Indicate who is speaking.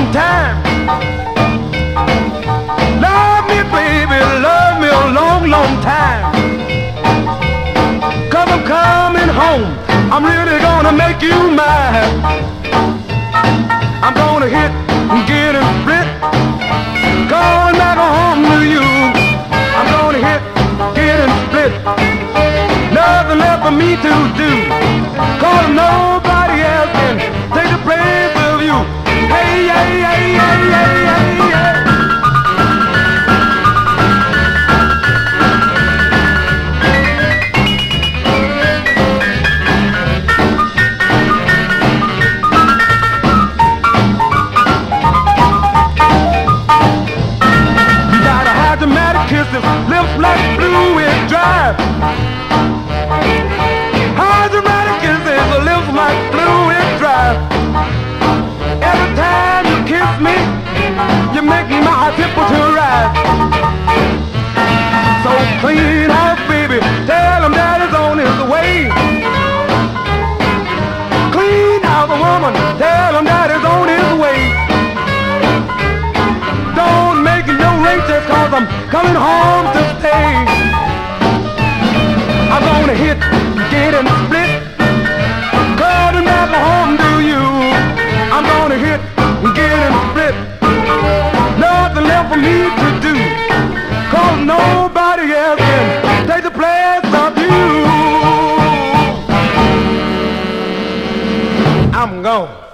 Speaker 1: long, time. Love me, baby, love me a long, long time. Cause I'm coming home, I'm really gonna make you mine. I'm gonna hit and get and split, going back home to you. I'm gonna hit, get and split, nothing left for me to do. Lips like fluid drive. Hydramatic kisses, lips like fluid drive. Every time you kiss me, you make my temperature rise. I'm coming home to stay. I'm gonna hit, get and split. Coming back home to you. I'm gonna hit, get and split. Nothing left for me to do. Cause nobody else can take the place of you. I'm gone.